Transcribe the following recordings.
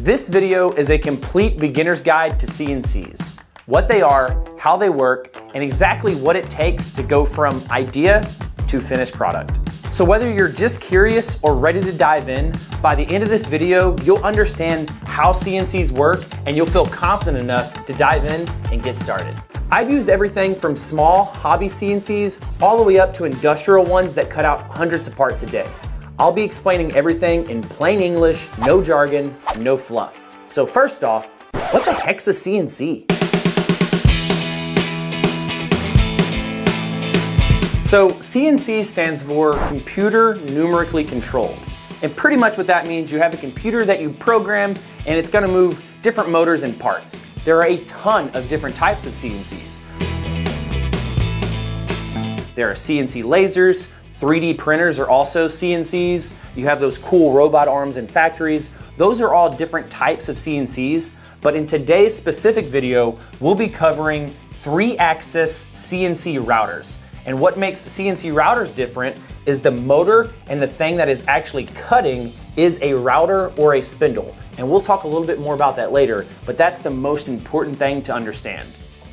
This video is a complete beginner's guide to CNCs. What they are, how they work, and exactly what it takes to go from idea to finished product. So whether you're just curious or ready to dive in, by the end of this video, you'll understand how CNCs work and you'll feel confident enough to dive in and get started. I've used everything from small hobby CNCs all the way up to industrial ones that cut out hundreds of parts a day. I'll be explaining everything in plain English, no jargon, no fluff. So first off, what the heck's a CNC? So CNC stands for computer numerically controlled. And pretty much what that means, you have a computer that you program and it's gonna move different motors and parts. There are a ton of different types of CNCs. There are CNC lasers, 3D printers are also CNCs. You have those cool robot arms in factories. Those are all different types of CNCs, but in today's specific video, we'll be covering three axis CNC routers. And what makes CNC routers different is the motor and the thing that is actually cutting is a router or a spindle. And we'll talk a little bit more about that later, but that's the most important thing to understand.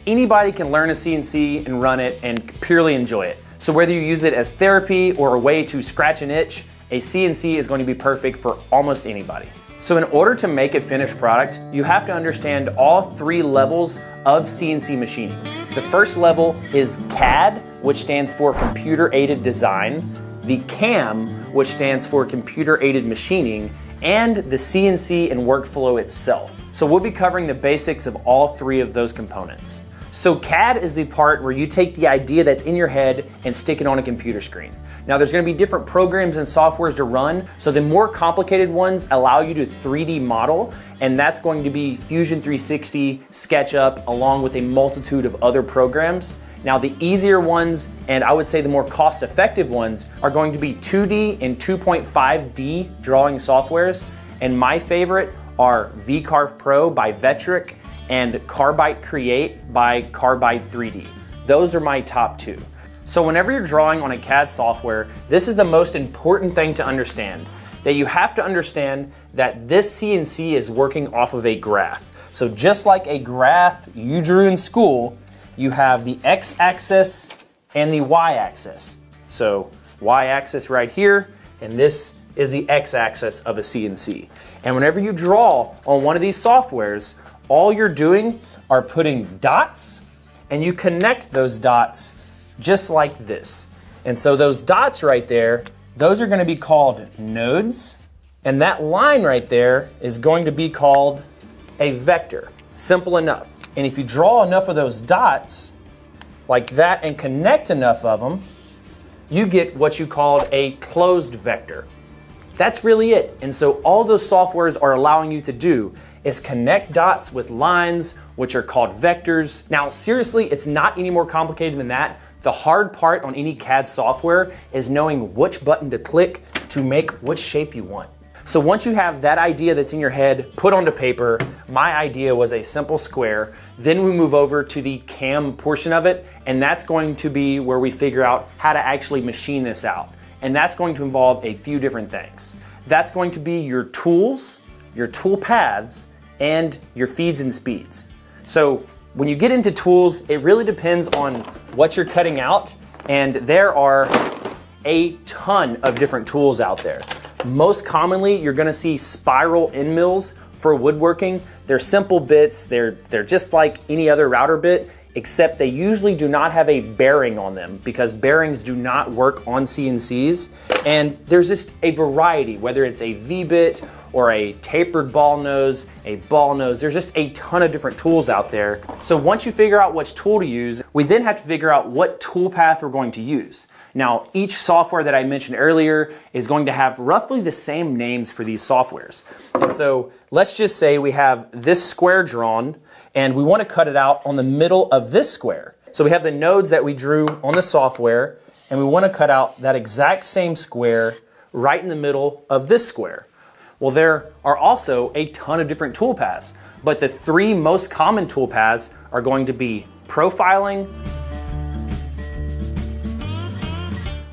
Anybody can learn a CNC and run it and purely enjoy it. So whether you use it as therapy or a way to scratch an itch, a CNC is going to be perfect for almost anybody. So in order to make a finished product, you have to understand all three levels of CNC machining. The first level is CAD, which stands for Computer Aided Design, the CAM, which stands for Computer Aided Machining, and the CNC and workflow itself. So we'll be covering the basics of all three of those components. So CAD is the part where you take the idea that's in your head and stick it on a computer screen. Now there's gonna be different programs and softwares to run, so the more complicated ones allow you to 3D model, and that's going to be Fusion 360, SketchUp, along with a multitude of other programs. Now the easier ones, and I would say the more cost effective ones, are going to be 2D and 2.5D drawing softwares, and my favorite are VCarve Pro by Vectric and Carbide Create by Carbide 3D. Those are my top two. So whenever you're drawing on a CAD software, this is the most important thing to understand. That you have to understand that this CNC is working off of a graph. So just like a graph you drew in school, you have the x-axis and the y-axis. So y-axis right here, and this is the x-axis of a CNC. And whenever you draw on one of these softwares, all you're doing are putting dots and you connect those dots just like this. And so those dots right there, those are going to be called nodes. And that line right there is going to be called a vector. Simple enough. And if you draw enough of those dots like that and connect enough of them, you get what you called a closed vector. That's really it. And so all those softwares are allowing you to do is connect dots with lines, which are called vectors. Now, seriously, it's not any more complicated than that. The hard part on any CAD software is knowing which button to click to make which shape you want. So once you have that idea that's in your head put onto paper, my idea was a simple square. Then we move over to the cam portion of it, and that's going to be where we figure out how to actually machine this out. And that's going to involve a few different things. That's going to be your tools, your tool paths, and your feeds and speeds. So when you get into tools, it really depends on what you're cutting out, and there are a ton of different tools out there. Most commonly, you're gonna see spiral end mills for woodworking. They're simple bits, they're, they're just like any other router bit, except they usually do not have a bearing on them because bearings do not work on CNCs. And there's just a variety, whether it's a V-bit or a tapered ball nose, a ball nose. There's just a ton of different tools out there. So once you figure out which tool to use, we then have to figure out what tool path we're going to use. Now, each software that I mentioned earlier is going to have roughly the same names for these softwares. And so let's just say we have this square drawn and we want to cut it out on the middle of this square. So we have the nodes that we drew on the software and we want to cut out that exact same square right in the middle of this square. Well, there are also a ton of different toolpaths, but the three most common toolpaths are going to be profiling,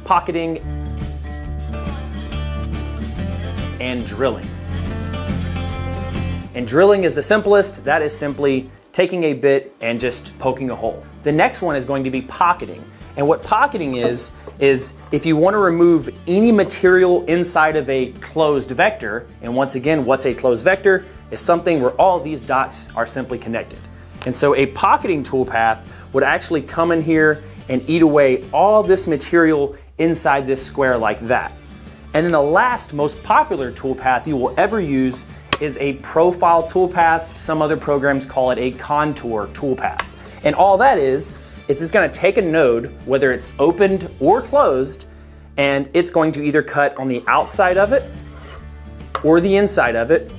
pocketing, and drilling. And drilling is the simplest. That is simply taking a bit and just poking a hole. The next one is going to be pocketing. And what pocketing is, is if you want to remove any material inside of a closed vector, and once again, what's a closed vector? Is something where all these dots are simply connected. And so a pocketing toolpath would actually come in here and eat away all this material inside this square like that. And then the last most popular toolpath you will ever use is a profile toolpath. Some other programs call it a contour toolpath. And all that is, it's just gonna take a node, whether it's opened or closed, and it's going to either cut on the outside of it, or the inside of it,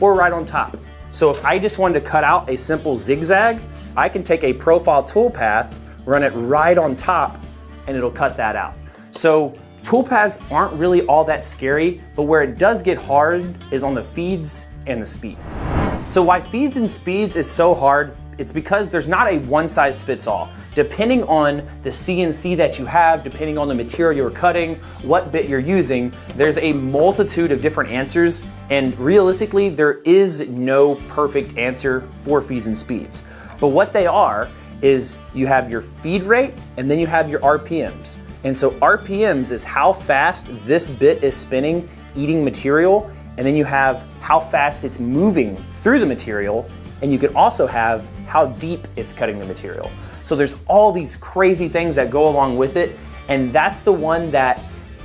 or right on top. So if I just wanted to cut out a simple zigzag, I can take a profile toolpath, run it right on top, and it'll cut that out. So toolpaths aren't really all that scary, but where it does get hard is on the feeds and the speeds. So why feeds and speeds is so hard it's because there's not a one size fits all. Depending on the CNC that you have, depending on the material you're cutting, what bit you're using, there's a multitude of different answers. And realistically, there is no perfect answer for feeds and speeds. But what they are is you have your feed rate and then you have your RPMs. And so RPMs is how fast this bit is spinning, eating material, and then you have how fast it's moving through the material, and you can also have how deep it's cutting the material. So there's all these crazy things that go along with it, and that's the one that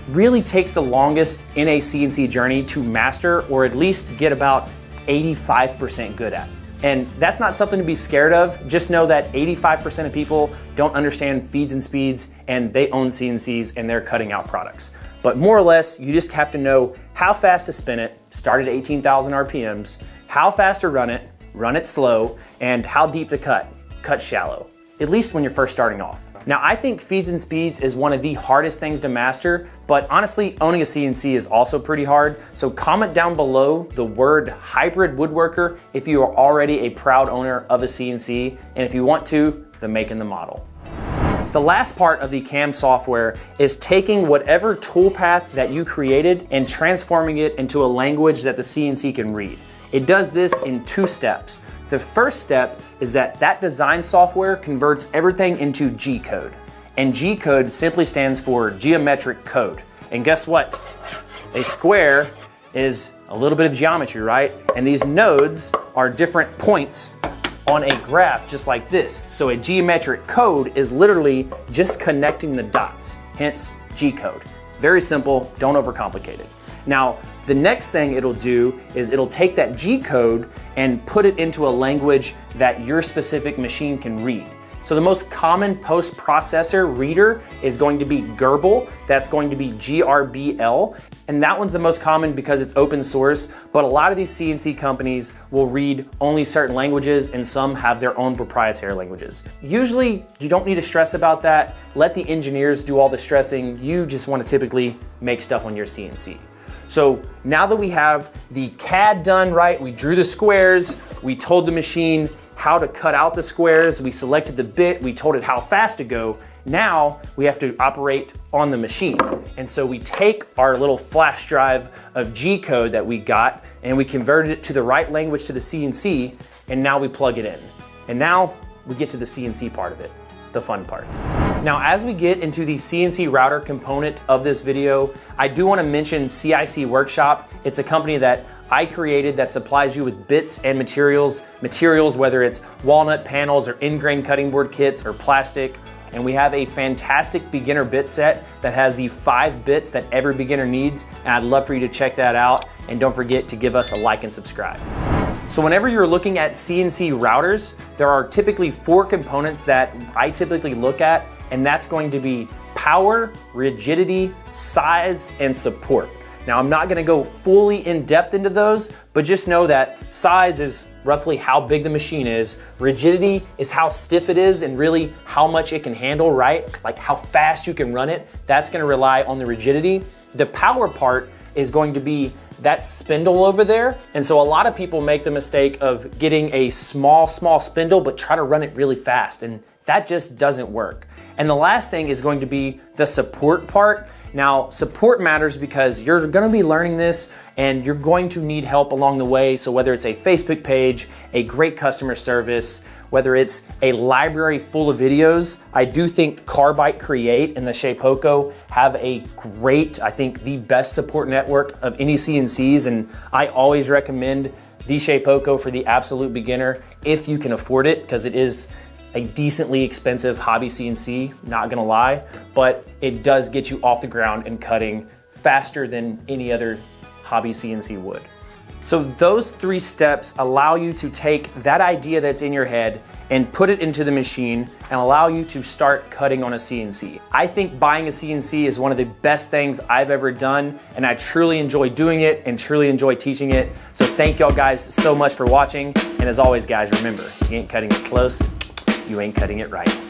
really takes the longest in a CNC journey to master or at least get about 85% good at. And that's not something to be scared of. Just know that 85% of people don't understand feeds and speeds and they own CNCs and they're cutting out products. But more or less, you just have to know how fast to spin it, start at 18,000 RPMs, how fast to run it, run it slow, and how deep to cut. Cut shallow, at least when you're first starting off. Now, I think feeds and speeds is one of the hardest things to master, but honestly, owning a CNC is also pretty hard. So comment down below the word hybrid woodworker if you are already a proud owner of a CNC, and if you want to, the make and the model. The last part of the CAM software is taking whatever toolpath that you created and transforming it into a language that the CNC can read. It does this in two steps. The first step is that that design software converts everything into G code. And G code simply stands for geometric code. And guess what? A square is a little bit of geometry, right? And these nodes are different points on a graph just like this. So a geometric code is literally just connecting the dots, hence G code. Very simple, don't overcomplicate it. Now, the next thing it'll do is it'll take that G code and put it into a language that your specific machine can read. So the most common post processor reader is going to be Gerbil. That's going to be GRBL. And that one's the most common because it's open source. But a lot of these CNC companies will read only certain languages and some have their own proprietary languages. Usually you don't need to stress about that. Let the engineers do all the stressing. You just want to typically make stuff on your CNC. So now that we have the CAD done right, we drew the squares, we told the machine how to cut out the squares, we selected the bit, we told it how fast to go, now we have to operate on the machine. And so we take our little flash drive of G code that we got and we converted it to the right language to the CNC and now we plug it in. And now we get to the CNC part of it, the fun part. Now, as we get into the CNC router component of this video, I do wanna mention CIC Workshop. It's a company that I created that supplies you with bits and materials, materials whether it's walnut panels or ingrain cutting board kits or plastic. And we have a fantastic beginner bit set that has the five bits that every beginner needs. And I'd love for you to check that out. And don't forget to give us a like and subscribe. So whenever you're looking at CNC routers, there are typically four components that I typically look at, and that's going to be power, rigidity, size, and support. Now I'm not gonna go fully in depth into those, but just know that size is roughly how big the machine is. Rigidity is how stiff it is and really how much it can handle, right? Like how fast you can run it. That's gonna rely on the rigidity. The power part is going to be that spindle over there. And so a lot of people make the mistake of getting a small, small spindle, but try to run it really fast. And that just doesn't work. And the last thing is going to be the support part. Now, support matters because you're gonna be learning this and you're going to need help along the way. So, whether it's a Facebook page, a great customer service, whether it's a library full of videos, I do think Carbide Create and the Shapeoko have a great, I think the best support network of any CNCs, and I always recommend the Shapeoko for the absolute beginner if you can afford it, because it is a decently expensive hobby CNC, not gonna lie, but it does get you off the ground and cutting faster than any other hobby CNC would. So those three steps allow you to take that idea that's in your head and put it into the machine and allow you to start cutting on a CNC. I think buying a CNC is one of the best things I've ever done and I truly enjoy doing it and truly enjoy teaching it. So thank y'all guys so much for watching and as always guys remember, you ain't cutting it close, you ain't cutting it right.